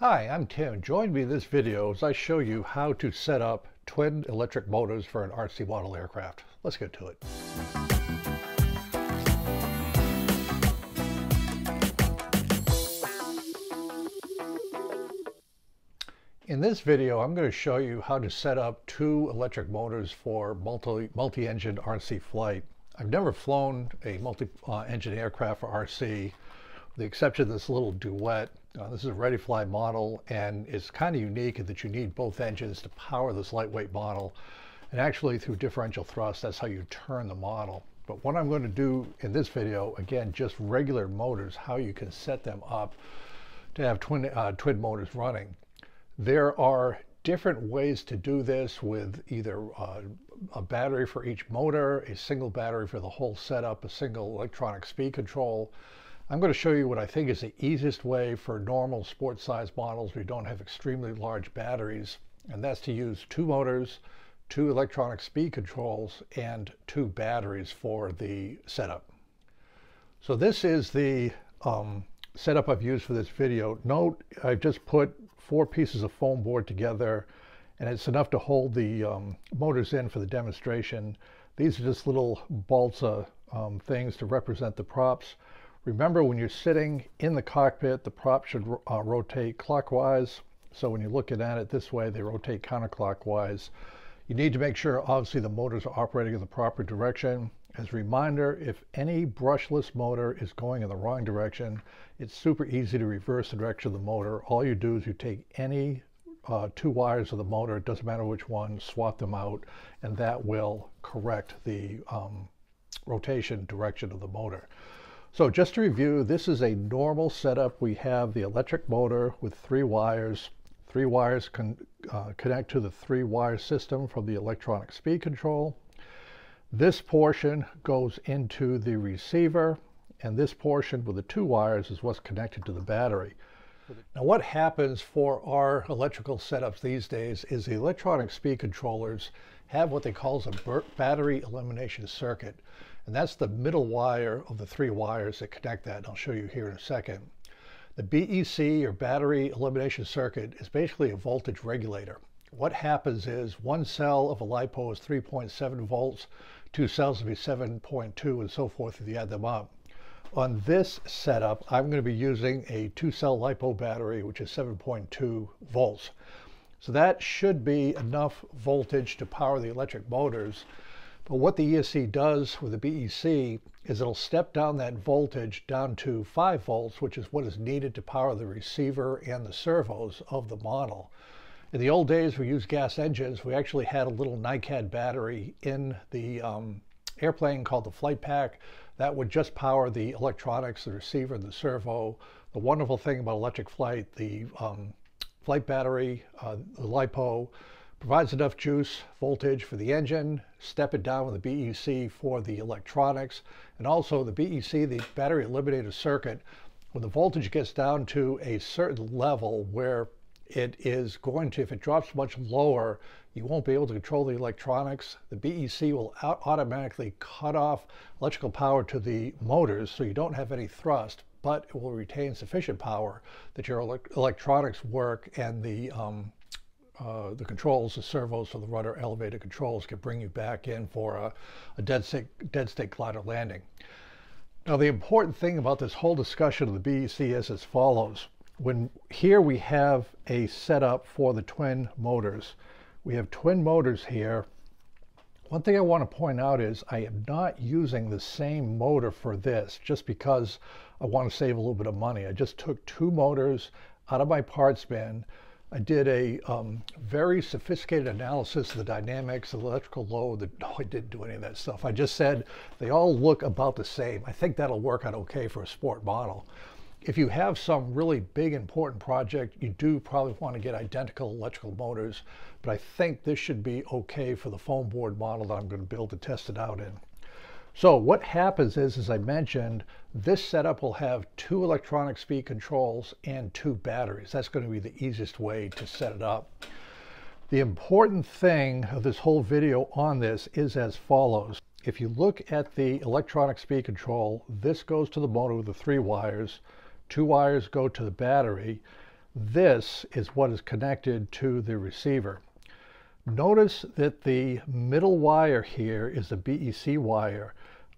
Hi, I'm Tim. Join me in this video as I show you how to set up twin electric motors for an RC model aircraft. Let's get to it. In this video, I'm going to show you how to set up two electric motors for multi, multi-engine RC flight. I've never flown a multi-engine uh, aircraft for RC, the exception of this little duet. Uh, this is a ready-fly model, and it's kind of unique in that you need both engines to power this lightweight model. And actually, through differential thrust, that's how you turn the model. But what I'm going to do in this video, again, just regular motors, how you can set them up to have twin, uh, twin motors running. There are different ways to do this with either uh, a battery for each motor, a single battery for the whole setup, a single electronic speed control. I'm going to show you what I think is the easiest way for normal sport size models where you don't have extremely large batteries, and that's to use two motors, two electronic speed controls, and two batteries for the setup. So this is the um, setup I've used for this video. Note I've just put four pieces of foam board together and it's enough to hold the um, motors in for the demonstration. These are just little balsa um, things to represent the props. Remember when you're sitting in the cockpit, the prop should uh, rotate clockwise. So when you're looking at it this way, they rotate counterclockwise. You need to make sure, obviously, the motors are operating in the proper direction. As a reminder, if any brushless motor is going in the wrong direction, it's super easy to reverse the direction of the motor. All you do is you take any uh, two wires of the motor, it doesn't matter which one, swap them out, and that will correct the um, rotation direction of the motor. So just to review, this is a normal setup. We have the electric motor with three wires. Three wires can uh, connect to the three wire system from the electronic speed control. This portion goes into the receiver, and this portion with the two wires is what's connected to the battery. Now what happens for our electrical setups these days is the electronic speed controllers have what they call a battery elimination circuit. And that's the middle wire of the three wires that connect that. And I'll show you here in a second. The BEC or battery elimination circuit is basically a voltage regulator. What happens is one cell of a LiPo is 3.7 volts, two cells will be 7.2 and so forth if you add them up. On this setup, I'm going to be using a two cell LiPo battery, which is 7.2 volts. So that should be enough voltage to power the electric motors. But what the ESC does with the BEC is it'll step down that voltage down to 5 volts, which is what is needed to power the receiver and the servos of the model. In the old days, we used gas engines. We actually had a little NiCad battery in the um, airplane called the flight pack that would just power the electronics, the receiver, the servo. The wonderful thing about electric flight, the um, flight battery, uh, the LiPo, provides enough juice voltage for the engine, step it down with the BEC for the electronics, and also the BEC, the battery eliminator circuit, when the voltage gets down to a certain level where it is going to, if it drops much lower, you won't be able to control the electronics. The BEC will automatically cut off electrical power to the motors so you don't have any thrust, but it will retain sufficient power that your ele electronics work and the um, uh, the controls, the servos for the rudder elevator controls can bring you back in for a, a dead, state, dead state glider landing. Now the important thing about this whole discussion of the BEC is as follows when here we have a setup for the twin motors. We have twin motors here. One thing I want to point out is I am not using the same motor for this just because I want to save a little bit of money. I just took two motors out of my parts bin. I did a um, very sophisticated analysis of the dynamics, of the electrical load. The, no, I didn't do any of that stuff. I just said they all look about the same. I think that'll work out okay for a sport model. If you have some really big important project, you do probably want to get identical electrical motors, but I think this should be okay for the foam board model that I'm going to build to test it out in. So what happens is, as I mentioned, this setup will have two electronic speed controls and two batteries. That's going to be the easiest way to set it up. The important thing of this whole video on this is as follows. If you look at the electronic speed control, this goes to the motor with the three wires. Two wires go to the battery. This is what is connected to the receiver. Notice that the middle wire here is a BEC wire.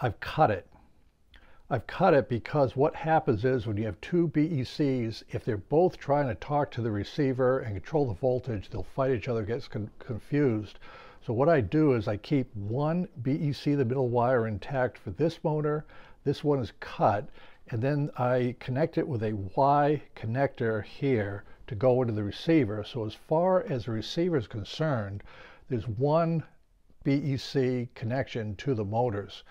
I've cut it. I've cut it because what happens is when you have two BECs, if they're both trying to talk to the receiver and control the voltage, they'll fight each other, get con confused. So what I do is I keep one BEC, the middle wire, intact for this motor. This one is cut, and then I connect it with a Y connector here to go into the receiver. So as far as the receiver is concerned, there's one BEC connection to the motors.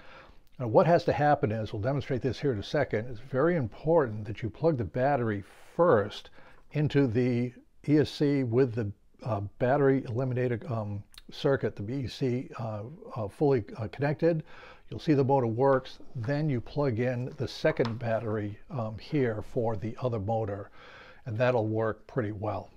Now what has to happen is, we'll demonstrate this here in a second, it's very important that you plug the battery first into the ESC with the uh, battery eliminated um, circuit, the BEC uh, uh, fully uh, connected. You'll see the motor works. Then you plug in the second battery um, here for the other motor, and that'll work pretty well.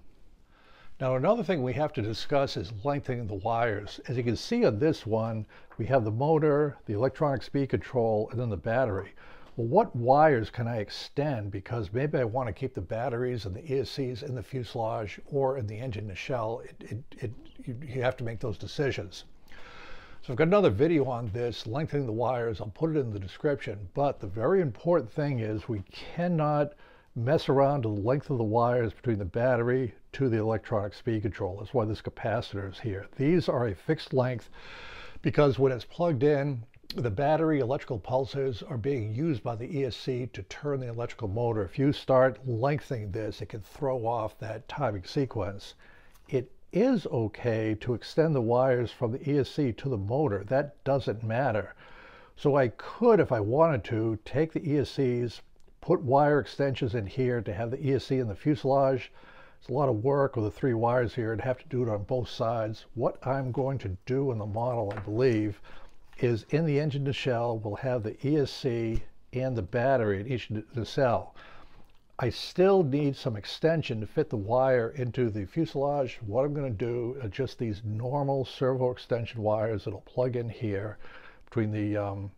Now another thing we have to discuss is lengthening the wires. As you can see on this one, we have the motor, the electronic speed control, and then the battery. Well, what wires can I extend? Because maybe I want to keep the batteries and the ESCs in the fuselage or in the engine shell. It, it, it, you, you have to make those decisions. So I've got another video on this, lengthening the wires. I'll put it in the description. But the very important thing is we cannot mess around to the length of the wires between the battery to the electronic speed control. That's why this capacitor is here. These are a fixed length because when it's plugged in, the battery electrical pulses are being used by the ESC to turn the electrical motor. If you start lengthening this, it can throw off that timing sequence. It is okay to extend the wires from the ESC to the motor. That doesn't matter. So I could, if I wanted to, take the ESCs, put wire extensions in here to have the ESC in the fuselage. It's a lot of work with the three wires here. I'd have to do it on both sides. What I'm going to do in the model, I believe, is in the engine nacelle, we'll have the ESC and the battery in each nacelle. I still need some extension to fit the wire into the fuselage. What I'm going to do is just these normal servo extension wires that'll plug in here between the um,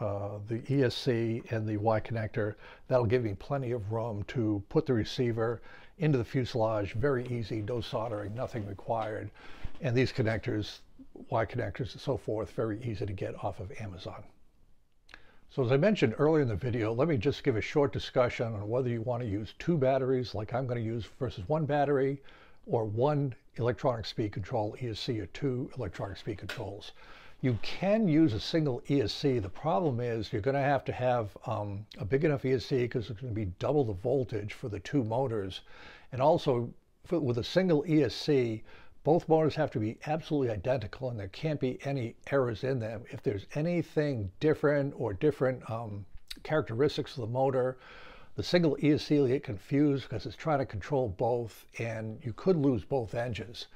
uh, the ESC and the Y connector. That'll give me plenty of room to put the receiver into the fuselage. Very easy, no soldering, nothing required. And these connectors, Y connectors and so forth, very easy to get off of Amazon. So as I mentioned earlier in the video, let me just give a short discussion on whether you want to use two batteries like I'm going to use versus one battery or one electronic speed control ESC or two electronic speed controls. You can use a single ESC. The problem is you're going to have to have um, a big enough ESC because it's going to be double the voltage for the two motors. And also for, with a single ESC, both motors have to be absolutely identical and there can't be any errors in them. If there's anything different or different um, characteristics of the motor, the single ESC will get confused because it's trying to control both and you could lose both engines.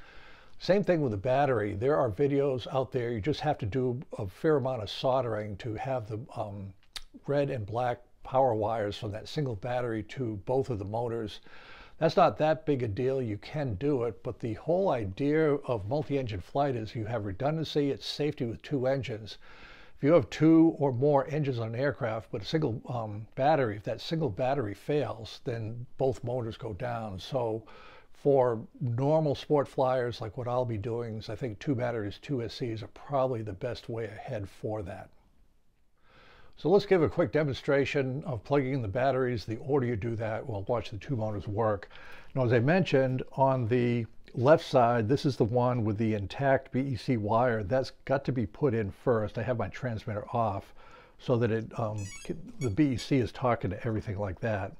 Same thing with the battery. There are videos out there. You just have to do a fair amount of soldering to have the um, red and black power wires from that single battery to both of the motors. That's not that big a deal. You can do it, but the whole idea of multi-engine flight is you have redundancy, it's safety with two engines. If you have two or more engines on an aircraft, but a single um, battery, if that single battery fails, then both motors go down. So for normal sport flyers like what I'll be doing, I think two batteries, two SCs are probably the best way ahead for that. So let's give a quick demonstration of plugging in the batteries, the order you do that. We'll watch the two motors work. Now, as I mentioned, on the left side, this is the one with the intact BEC wire. That's got to be put in first. I have my transmitter off so that it um, the BEC is talking to everything like that.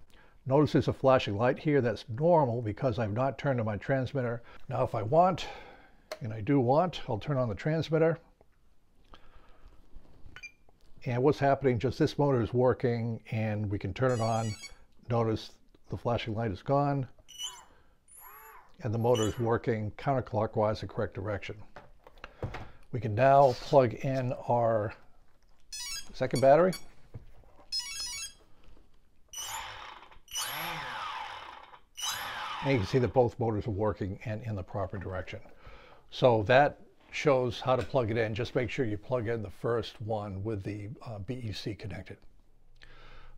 Notice there's a flashing light here. That's normal because I've not turned on my transmitter. Now if I want, and I do want, I'll turn on the transmitter. And what's happening, just this motor is working and we can turn it on. Notice the flashing light is gone and the motor is working counterclockwise in correct direction. We can now plug in our second battery. And you can see that both motors are working and in the proper direction. So that shows how to plug it in. Just make sure you plug in the first one with the uh, BEC connected.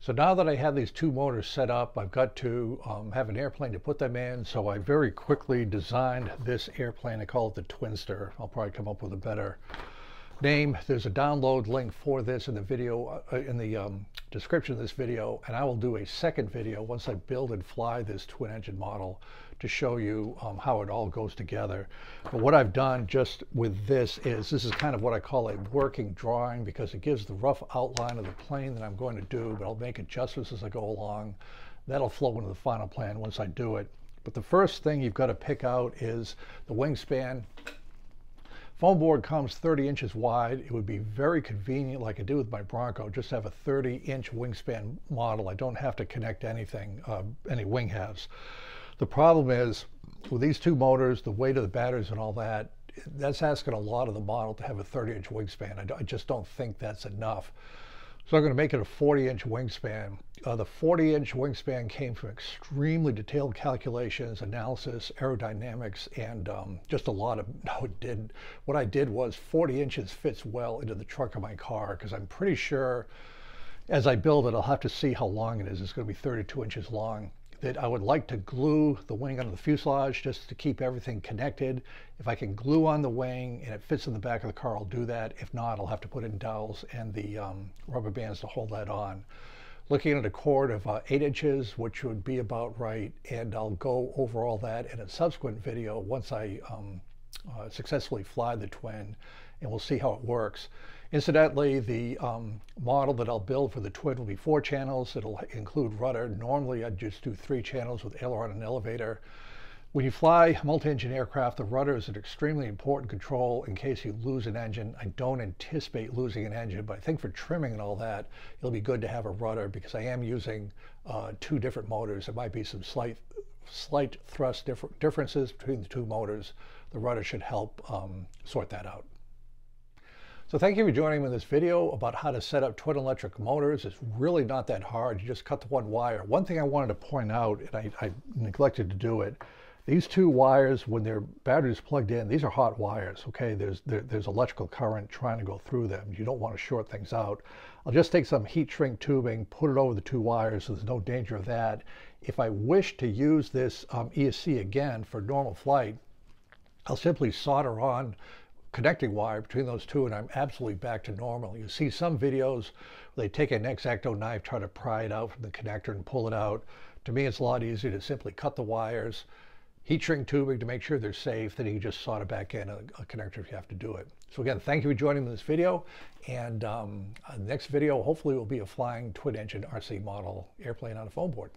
So now that I have these two motors set up, I've got to um, have an airplane to put them in. So I very quickly designed this airplane. I call it the Twinster. I'll probably come up with a better name. There's a download link for this in the video, uh, in the um, description of this video, and I will do a second video once I build and fly this twin engine model to show you um, how it all goes together. But what I've done just with this is, this is kind of what I call a working drawing because it gives the rough outline of the plane that I'm going to do, but I'll make adjustments as I go along. That'll flow into the final plan once I do it. But the first thing you've got to pick out is the wingspan Foam board comes 30 inches wide. It would be very convenient, like I do with my Bronco, just have a 30 inch wingspan model. I don't have to connect anything, uh, any wing halves. The problem is with these two motors, the weight of the batteries and all that, that's asking a lot of the model to have a 30 inch wingspan. I, I just don't think that's enough. So I'm going to make it a 40 inch wingspan. Uh, the 40 inch wingspan came from extremely detailed calculations, analysis, aerodynamics, and um, just a lot of, no it did. What I did was 40 inches fits well into the trunk of my car because I'm pretty sure as I build it, I'll have to see how long it is. It's going to be 32 inches long that I would like to glue the wing onto the fuselage just to keep everything connected. If I can glue on the wing and it fits in the back of the car, I'll do that. If not, I'll have to put in dowels and the um, rubber bands to hold that on. Looking at a chord of uh, 8 inches, which would be about right, and I'll go over all that in a subsequent video once I um, uh, successfully fly the twin, and we'll see how it works. Incidentally, the um, model that I'll build for the twin will be four channels. It'll include rudder. Normally, I'd just do three channels with aileron and elevator. When you fly multi-engine aircraft, the rudder is an extremely important control in case you lose an engine. I don't anticipate losing an engine, but I think for trimming and all that, it'll be good to have a rudder because I am using uh, two different motors. There might be some slight, slight thrust differences between the two motors. The rudder should help um, sort that out. So thank you for joining me in this video about how to set up twin electric motors. It's really not that hard. You just cut the one wire. One thing I wanted to point out, and I, I neglected to do it, these two wires, when their batteries plugged in, these are hot wires, okay? There's, there, there's electrical current trying to go through them. You don't want to short things out. I'll just take some heat shrink tubing, put it over the two wires so there's no danger of that. If I wish to use this um, ESC again for normal flight, I'll simply solder on connecting wire between those two and I'm absolutely back to normal. You see some videos where they take an X-Acto knife, try to pry it out from the connector and pull it out. To me, it's a lot easier to simply cut the wires, heat shrink tubing to make sure they're safe, then you just solder back in a, a connector if you have to do it. So again, thank you for joining me in this video. And um, the next video hopefully will be a flying twin engine RC model airplane on a foam board.